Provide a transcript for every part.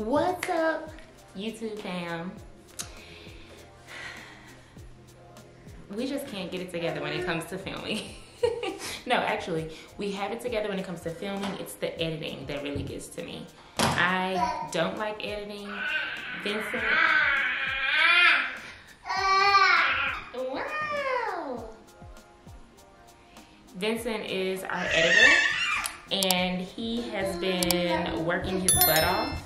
What's up, YouTube fam? We just can't get it together when it comes to filming. no, actually, we have it together when it comes to filming. It's the editing that really gets to me. I don't like editing. Vincent. Wow. Vincent is our editor, and he has been working his butt off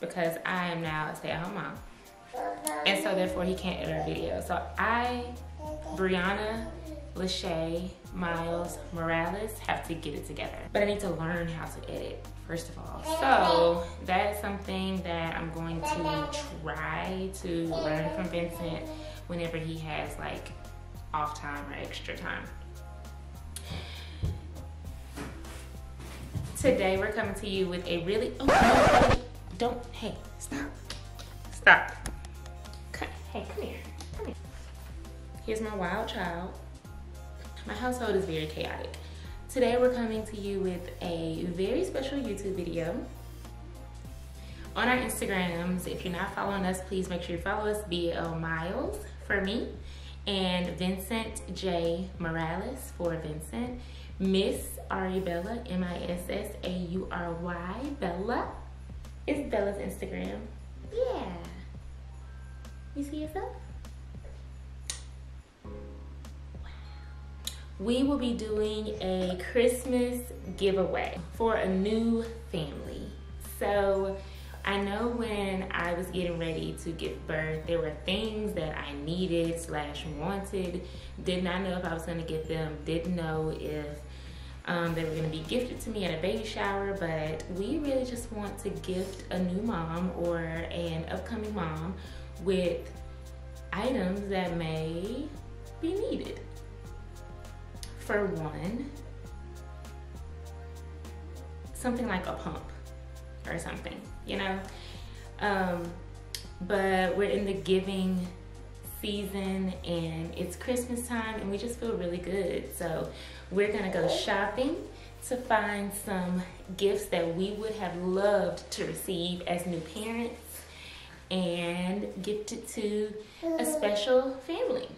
because I am now a stay-at-home mom. And so therefore he can't edit our video. So I, Briana, Lachey, Myles, Morales have to get it together. But I need to learn how to edit, first of all. So that's something that I'm going to try to learn from Vincent whenever he has like off time or extra time. Today we're coming to you with a really, oh, don't, hey, stop, stop. Hey, come here, come here. Here's my wild child. My household is very chaotic. Today we're coming to you with a very special YouTube video. On our Instagrams, if you're not following us, please make sure you follow us, BL Myles for me, and Vincent J. Morales for Vincent. Miss Aury Bella, M-I-S-S-A-U-R-Y, Bella, is Bella's Instagram. Yeah. You see yourself? We will be doing a Christmas giveaway for a new family. So I know when I was getting ready to give birth, there were things that I needed slash wanted. Did not know if I was gonna get them. Didn't know if um, they were gonna be gifted to me at a baby shower, but we really just want to gift a new mom or an upcoming mom with items that may be needed. For one, something like a pump or something, you know? Um, but we're in the giving season and it's Christmas time and we just feel really good. So we're gonna go shopping to find some gifts that we would have loved to receive as new parents and gift it to a special family.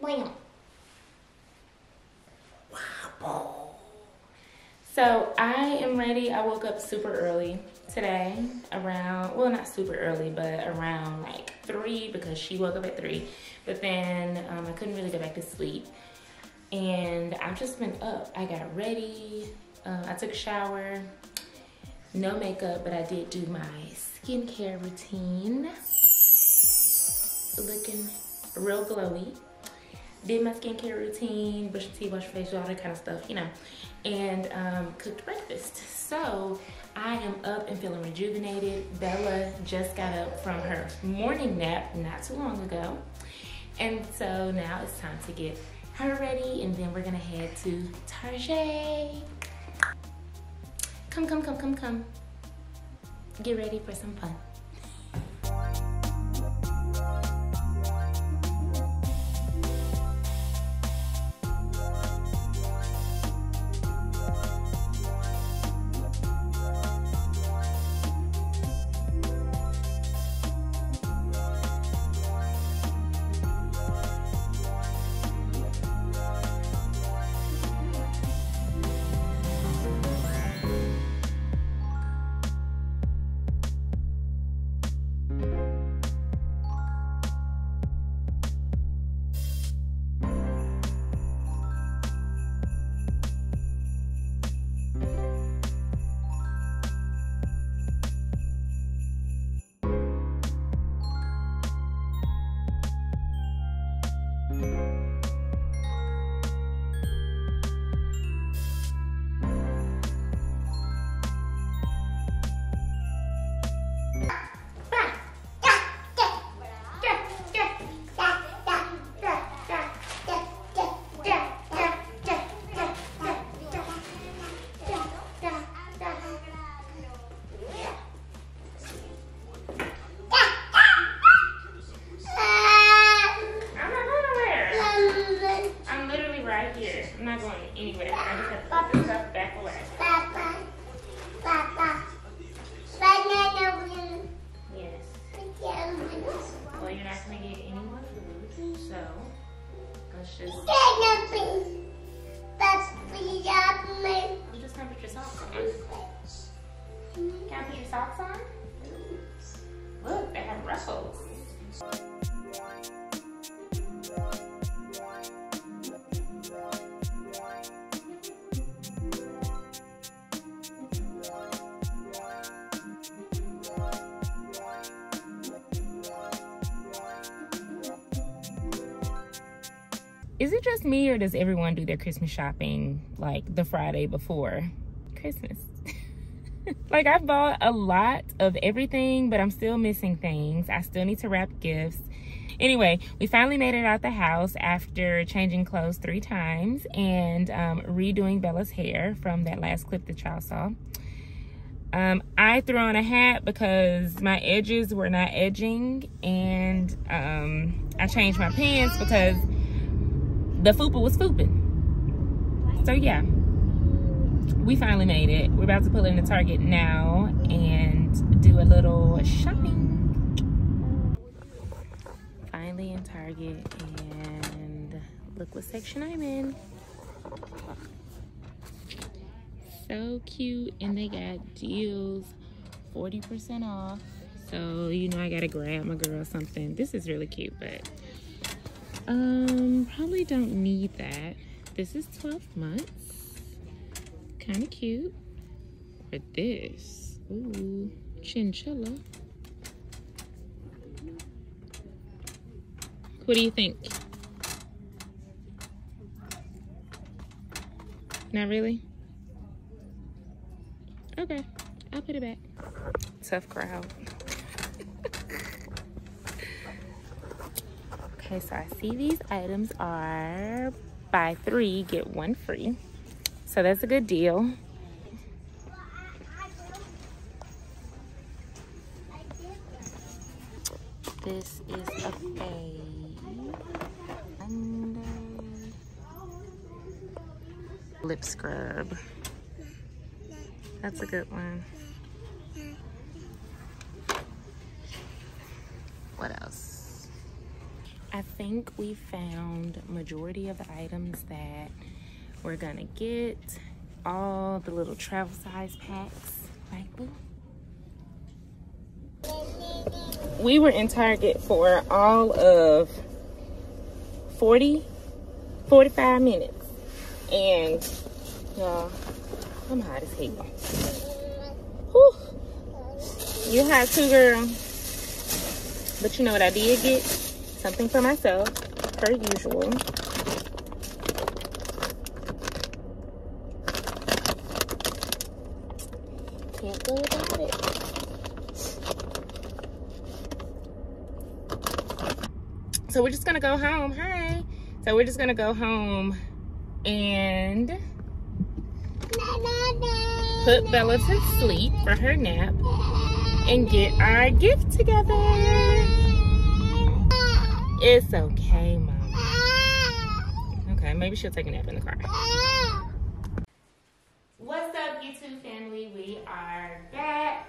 Bueno. So I am ready. I woke up super early today around, well not super early, but around like three because she woke up at three. But then um, I couldn't really go back to sleep. And I've just been up. I got ready. Uh, I took a shower. No makeup, but I did do my skincare routine. Looking real glowy. Did my skincare routine, brush your teeth, wash your face, all that kind of stuff, you know. And um, cooked breakfast. So I am up and feeling rejuvenated. Bella just got up from her morning nap not too long ago. And so now it's time to get her ready and then we're gonna head to Target. Come, come, come, come, come. Get ready for some fun. Is it just me or does everyone do their Christmas shopping like the Friday before Christmas? like I've bought a lot of everything, but I'm still missing things. I still need to wrap gifts. Anyway, we finally made it out the house after changing clothes three times and um, redoing Bella's hair from that last clip that y'all saw. Um, I threw on a hat because my edges were not edging and um, I changed my pants because the fupa was fooping. So yeah, we finally made it. We're about to pull into Target now and do a little shopping. Finally in Target and look what section I'm in. So cute and they got deals 40% off. So, you know, I gotta grab my girl something. This is really cute, but um, probably don't need that. This is 12 months. Kind of cute. Or this. Ooh, chinchilla. What do you think? Not really? Okay, I'll put it back. Tough crowd. Okay, so I see these items are buy three, get one free. So that's a good deal. This is a lip scrub. That's a good one. What else? I think we found majority of the items that we're gonna get. All the little travel size packs. Ooh. We were in Target for all of 40, 45 minutes. And, y'all, I'm hot as hell. Whew. You hot too, girl. But you know what I did get? Something for myself, per usual. Can't go without it. So we're just gonna go home. Hi. So we're just gonna go home and put Bella to sleep for her nap and get our gift together. It's okay, Mom. Okay, maybe she'll take a nap in the car. What's up, YouTube family? We are back.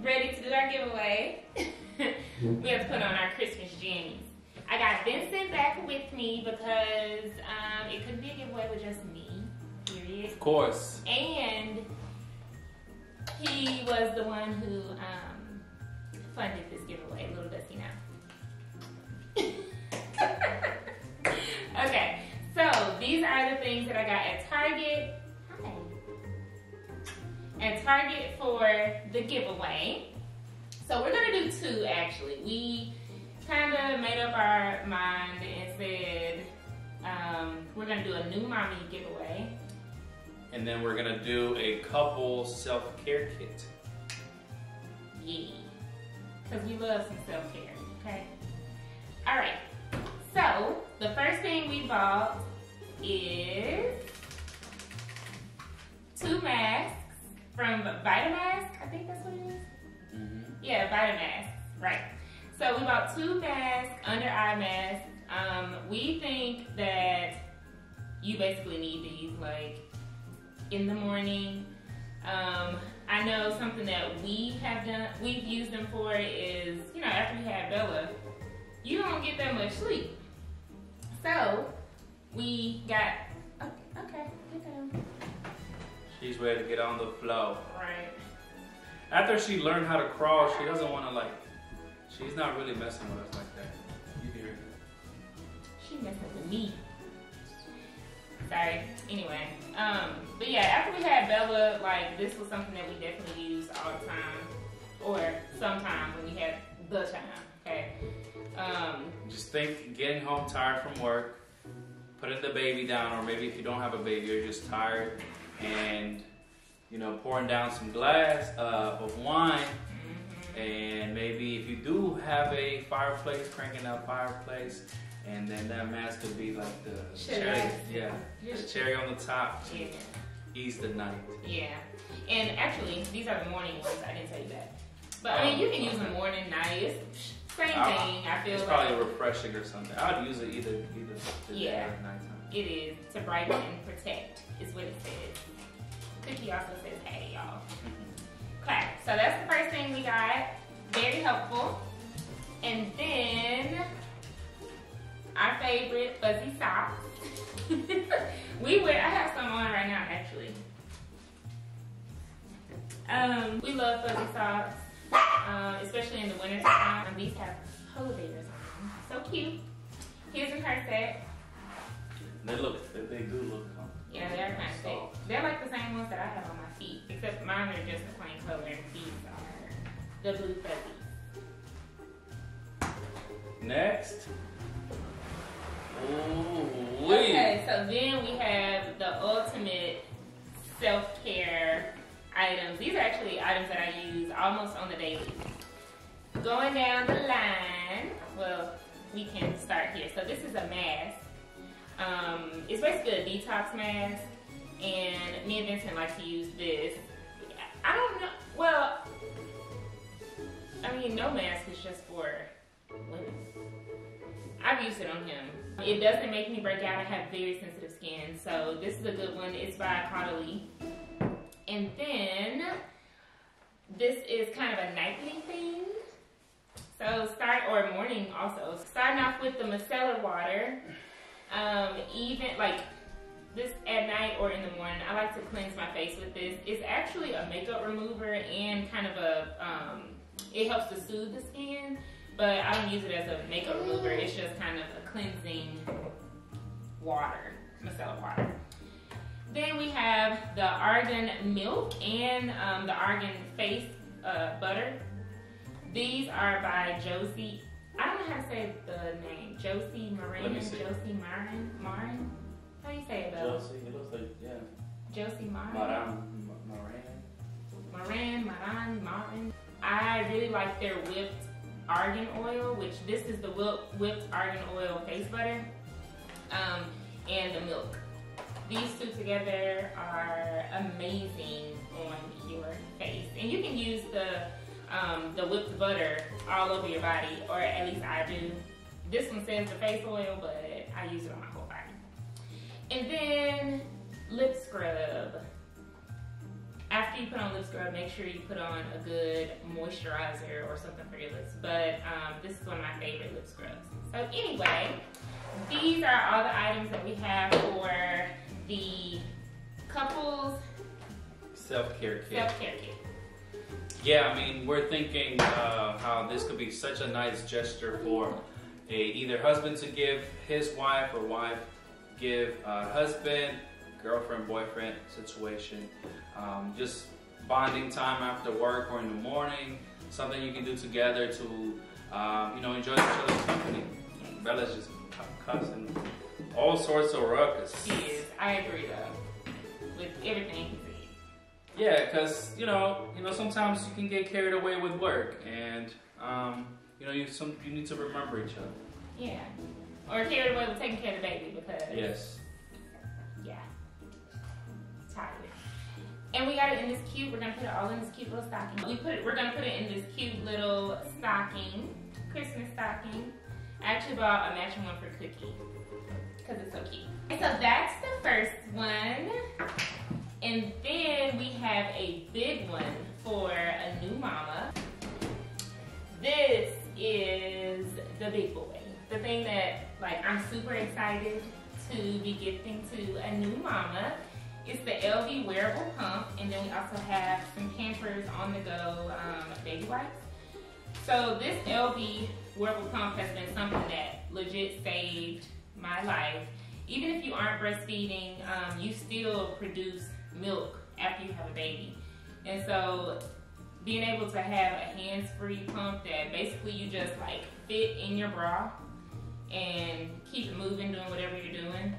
Ready to do our giveaway. we have to put on our Christmas jammies. I got Vincent back with me because um, it couldn't be a giveaway with just me, period. Of course. And he was the one who um, funded this giveaway. Okay, so these are the things that I got at Target. Hi. At Target for the giveaway. So we're gonna do two actually. We kind of made up our mind and said um, we're gonna do a new mommy giveaway. And then we're gonna do a couple self-care kit. Yeah. Because we love some self-care? All right. So, the first thing we bought is two masks from Vitamasques. I think that's what it is. Mm-hmm. Yeah, Vitamasques. Right. So we bought two masks, under eye masks. Um, we think that you basically need these like in the morning. Um, I know something that we have done, we've used them for is, you know, after we had Bella, you don't get that much sleep. So we got, oh, okay, get down. She's ready to get on the flow. Right. After she learned how to crawl, she doesn't want to like. She's not really messing with us like that. You hear? her? She messing with me. Sorry. Anyway, um, but yeah, after we had Bella, like this was something that we definitely used all the time, or sometime when we had the time. Okay. Um, Just think getting home tired from work, putting the baby down, or maybe if you don't have a baby, you're just tired, and you know pouring down some glass uh, of wine, and maybe if you do have a fireplace, cranking up fireplace, and then that mask could be like the cherry, Chillax. yeah, the cherry on the top, yeah. ease the night. Yeah. And actually, these are the morning ones. I didn't tell you that. But I mean, you can use them morning, night. It's same thing. I feel It's like probably refreshing or something. I'd use it either either the Yeah. or nighttime. it is to brighten and protect, is what it says. Cookie also says, "Hey, y'all." Okay, so that's the first thing we got. Very helpful. And then our favorite fuzzy socks. we wear. I have some on right now, actually. Um, we love fuzzy socks, um, especially in the winter time. And these have polar bears on them. So cute. Here's a her set. They look, they, they do look comfortable. Yeah, they're kind of thick. They're like the same ones that I have on my feet, except mine are just a plain color, and these are the blue fuzzies. Next. Ooh. Okay, so then we have the ultimate self-care items. These are actually items that I use almost on the daily. Going down the line, well, we can start here. So this is a mask. Um, it's basically a detox mask, and me and Vincent like to use this. I don't know. Well, I mean, no mask is just for women. I've used it on him. It doesn't make me break out. I have very sensitive skin, so this is a good one. It's by Caudalie. And then this is kind of a nightly thing. So start or morning also. Starting off with the micellar water. Um, even like this at night or in the morning, I like to cleanse my face with this. It's actually a makeup remover and kind of a um, it helps to soothe the skin but I don't use it as a makeup remover. It's just kind of a cleansing water, micellar water. Then we have the argan milk and um, the argan face uh, butter. These are by Josie. I don't know how to say the name. Josie Marin. Let me see. Josie Marin. Marin. How do you say it though? Josie, it looks like, yeah. Josie Marin. Maran, Maran. Maran, Martin. I really like their whipped argan oil, which this is the whipped, whipped argan oil face butter, um, and the milk. These two together are amazing on your face, and you can use the um, the whipped butter all over your body, or at least I do. This one says the face oil, but I use it on my whole body. And then lip scrub. After you put on lip scrub, make sure you put on a good moisturizer or something for your lips. But um, this is one of my favorite lip scrubs. So anyway, these are all the items that we have for the couples Self-care kit. self-care kit. Yeah, I mean, we're thinking uh, how this could be such a nice gesture for a either husband to give his wife or wife give uh, husband, girlfriend, boyfriend situation. Um, just bonding time after work or in the morning. Something you can do together to, um, you know, enjoy each other's company. Bella's just cussing all sorts of ruckus. Is. I agree though with everything he said. Yeah, because you know, you know, sometimes you can get carried away with work, and um, you know, you some you need to remember each other. Yeah. Or carried away with taking care of the baby because Yes. yeah. Tired. And we got it in this cute, we're gonna put it all in this cute little stocking. We put it, we're gonna put it in this cute little stocking, Christmas stocking. I actually bought a matching one for Cookie because it's so cute. So that's the first one. And then we have a big one for a new mama. This is the big boy. The thing that like I'm super excited to be gifting to a new mama. It's the Elvie wearable pump, and then we also have some Pampers on the go um, baby wipes. So this Elvie wearable pump has been something that legit saved my life. Even if you aren't breastfeeding, um, you still produce milk after you have a baby. And so being able to have a hands-free pump that basically you just like fit in your bra and keep it moving, doing whatever you're doing,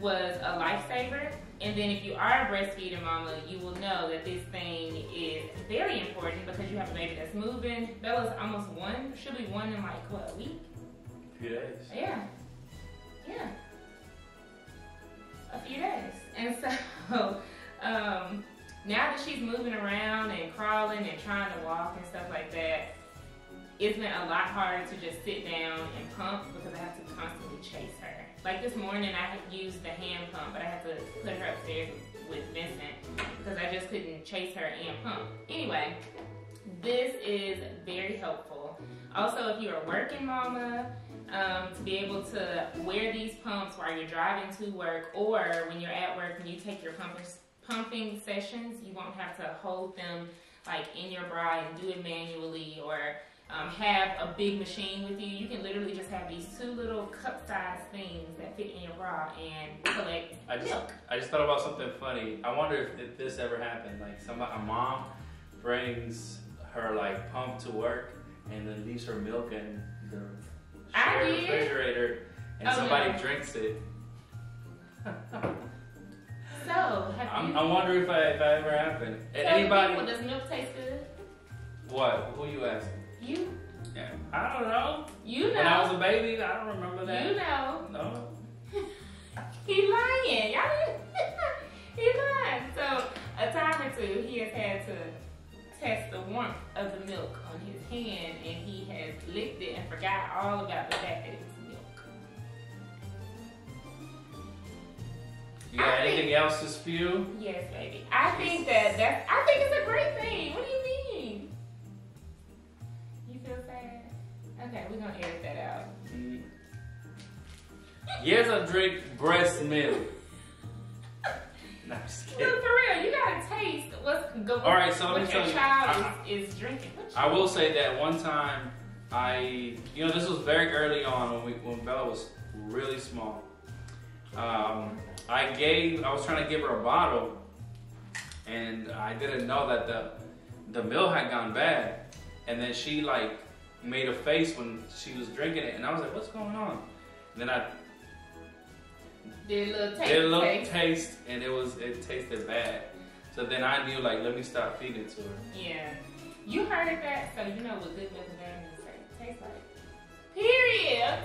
was a lifesaver. And then if you are a breastfeeding mama, you will know that this thing is very important because you have a baby that's moving. Bella's almost one, she'll be one in like what, a week? A few days. Yeah. Yeah. A few days. And so, um, now that she's moving around and crawling and trying to walk and stuff like that, it's been a lot harder to just sit down and pump because I have to constantly chase her. Like this morning, I had used the hand pump, but I had to put her upstairs with Vincent because I just couldn't chase her and pump. Anyway, this is very helpful. Also, if you're a working mama, um, to be able to wear these pumps while you're driving to work or when you're at work and you take your pumping, pumping sessions, you won't have to hold them like in your bra and do it manually or um, have a big machine with you. You can literally just have these two little cup-sized things that fit in your bra and collect I just, milk. I just thought about something funny. I wonder if, if this ever happened. Like somebody, a mom brings her like pump to work and then leaves her milk in the refrigerator, and Oh, somebody drinks it. So, have I'm? I wonder if I if I ever happened. Anybody? people, does milk taste good? What? Who you asking? You, Yeah. I don't know. you know. When I was a baby, I don't remember that. you know. No. He lying. Y'all he lying. So a time or two he has had to test the warmth of the milk on his hand and he has licked it and forgot all about the fact that it was milk. You got I think- anything else to spew? Yes, baby. I think that that's I think it's a great thing. We're gonna edit that out. Mm. Yes, I drink breast milk. No, I'm just Look, for real, you gotta taste what's go All right, so let me your tell you, child I- is, is drinking. I will say that one time, I you know this was very early on when we when Bella was really small. Um, I gave I was trying to give her a bottle, and I didn't know that the the milk had gone bad, and then she like made a face when she was drinking it, and I was like, "What's going on?" And then I Did a little taste. did a little taste. taste, and it was it tasted bad. So then I knew like, let me stop feeding to her. Yeah. You heard that, so you know what good milk and bad milk say- tastes like. Period.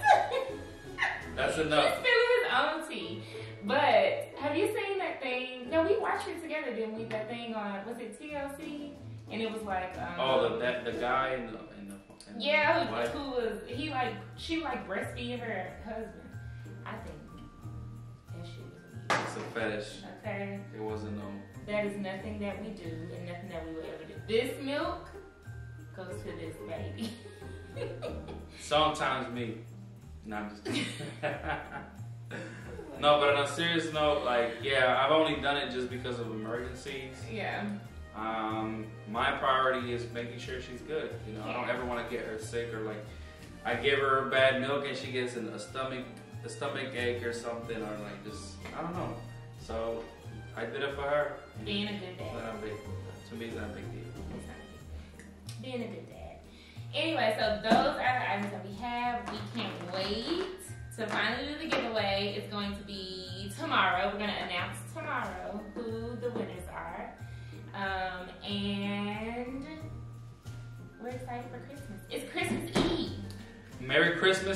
That's enough. He's spilling his own tea. But have you seen that thing? No, we watched it together, didn't we? That thing on was it TLC? And it was like um, Oh, the that, the guy in the in the in the yeah, wife. who, who was he like? She like breastfeed her husband. I think that shit was It's a fetish. Okay, It wasn't no. that is nothing that we do, and nothing that we will ever do. This milk goes to this baby. Sometimes me. No, I'm just no, but on a serious note, like, yeah, I've only done it just because of emergencies. yeah. My priority is making sure she's good. You know, I don't ever want to get her sick or like, I give her bad milk and she gets an, a stomach, a stomach ache or something, or like just, I don't know. So I did it for her. Being a good dad. not a big, to me, it's not a big deal. A big. Being a good dad. Anyway, so those are the items that we have. We can't wait to finally do the giveaway. It's going to be tomorrow. We're going to announce tomorrow who the winners. Um, and we're excited for Christmas. It's Christmas Eve. Merry Christmas